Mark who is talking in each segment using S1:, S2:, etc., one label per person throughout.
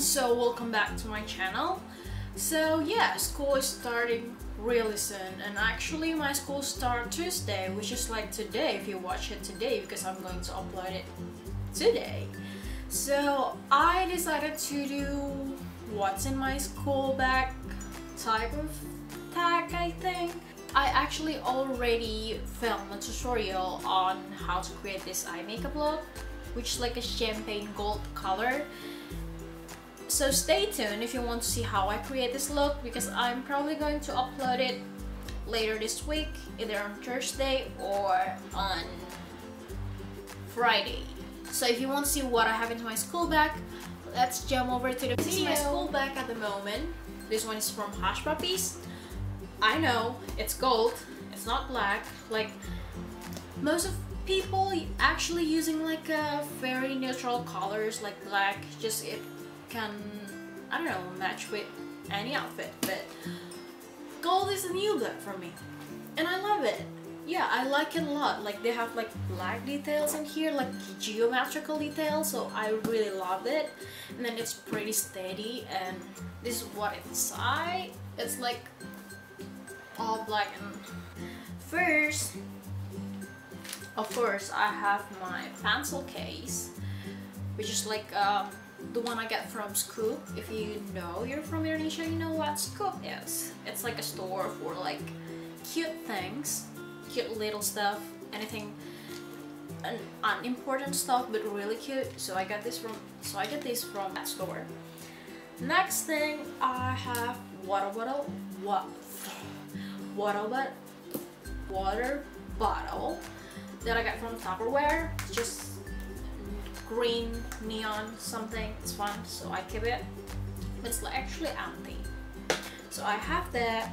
S1: so welcome back to my channel. So yeah school is starting really soon and actually my school start Tuesday which is like today if you watch it today because I'm going to upload it today. So I decided to do what's in my school bag type of tag I think. I actually already filmed a tutorial on how to create this eye makeup look which is like a champagne gold color so stay tuned if you want to see how I create this look because I'm probably going to upload it later this week either on Thursday or on Friday. So if you want to see what I have into my school bag let's jump over to the this is my school bag at the moment. This one is from Hush Puppies. I know it's gold it's not black like most of people actually using like a very neutral colors like black just it can I don't know match with any outfit but gold is a new black for me. And I love it. Yeah I like it a lot. Like they have like black details in here like geometrical details so I really love it. And then it's pretty steady and this is what inside it's like all black and first of course I have my pencil case which is like um, the one I get from Scoop. If you know you're from Indonesia you know what Scoop is. It's like a store for like cute things cute little stuff anything an unimportant stuff but really cute. So I got this from so I get this from that store. Next thing I have water bottle what water bottle water bottle that I got from Tupperware. Just green neon something. It's fun, so I keep it. It's actually empty. So I have that.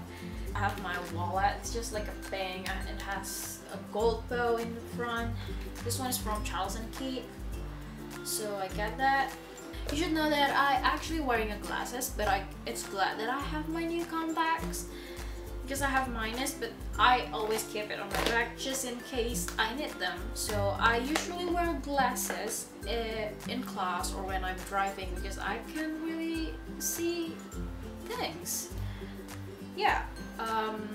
S1: I have my wallet. It's just like a bang. It has a gold bow in the front. This one is from Charles and Keith. So I get that. You should know that I actually wearing a glasses, but I it's glad that I have my new contacts because I have minus but I always keep it on my back just in case I need them so I usually wear glasses in class or when I'm driving because I can really see things yeah um,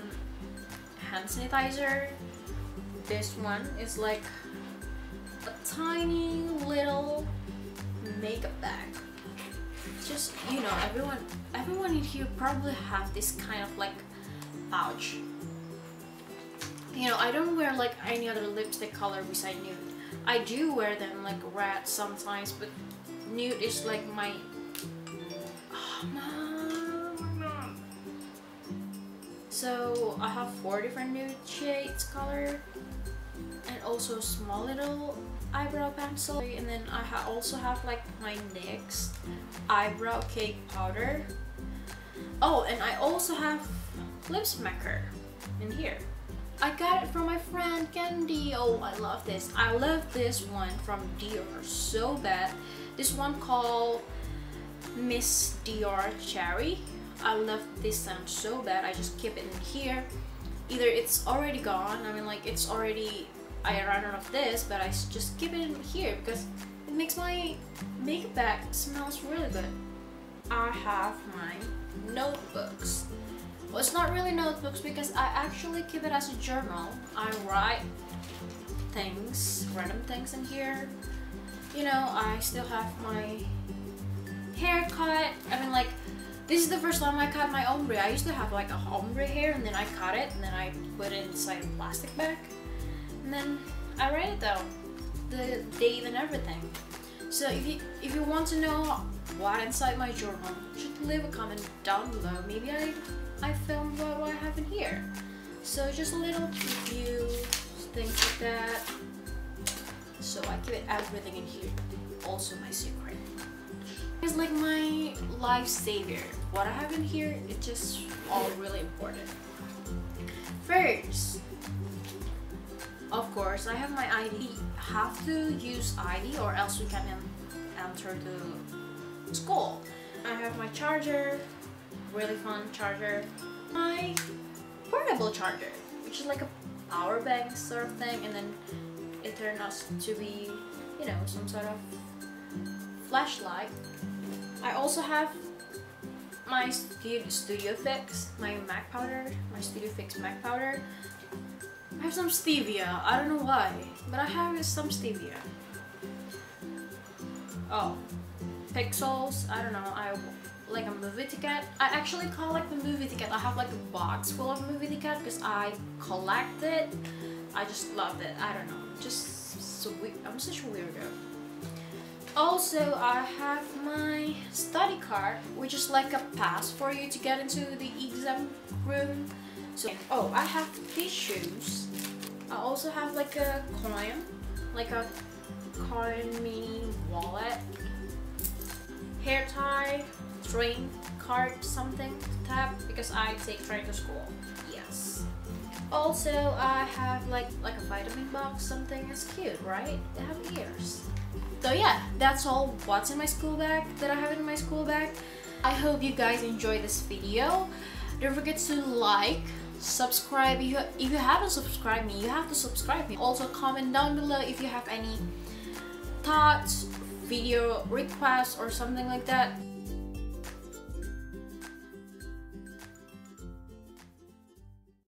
S1: hand sanitizer this one is like a tiny little makeup bag just you know everyone everyone in here probably have this kind of like pouch. You know, I don't wear like any other lipstick color beside nude. I do wear them like red sometimes, but nude is like my... Oh, So I have four different nude shades color and also small little eyebrow pencil and then I ha also have like my NYX eyebrow cake powder oh and I also have lip smacker in here. I got it from my friend Candy. Oh, I love this. I love this one from Dior so bad. This one called Miss Dior Cherry. I love this scent so bad. I just keep it in here. Either it's already gone. I mean, like it's already. I ran out of this, but I just keep it in here because it makes my makeup bag smells really good. I have my notebooks. Well, it's not really notebooks because I actually keep it as a journal. I write things, random things in here. You know, I still have my haircut. I mean, like, this is the first time I cut my ombre. I used to have like a ombre hair and then I cut it and then I put it inside a plastic bag. And then I write it down, the date and everything. So if you, if you want to know what inside my journal, just leave a comment down below. Maybe I I filmed what I have in here. So just a little preview, things like that. So I keep everything in here. Also my secret. It's like my life savior. What I have in here, it's just all really important. First, of course, I have my ID. Have to use ID or else we can enter the school. I have my charger, really fun charger. My portable charger, which is like a power bank sort of thing, and then it turned out to be, you know, some sort of flashlight. I also have my Studio, Studio Fix, my MAC powder, my Studio Fix MAC powder. I have some stevia, I don't know why, but I have some stevia. Oh, pixels, I don't know, I like a movie ticket. I actually collect the movie ticket. I have like a box full of movie ticket because I collect it. I just love it. I don't know, just so we I'm such a weirdo. Also, I have my study card, which is like a pass for you to get into the exam room. So, oh, I have these shoes. I also have like a coin, like a coin mini wallet, hair tie, train card, something to tap because I take train to school. Yes. Also, I have like like a vitamin box, something. It's cute, right? They have ears. So yeah, that's all what's in my school bag that I have in my school bag. I hope you guys enjoyed this video. Don't forget to like, subscribe. If you, if you haven't subscribed me, you have to subscribe me. Also comment down below if you have any thoughts, video requests or something like that.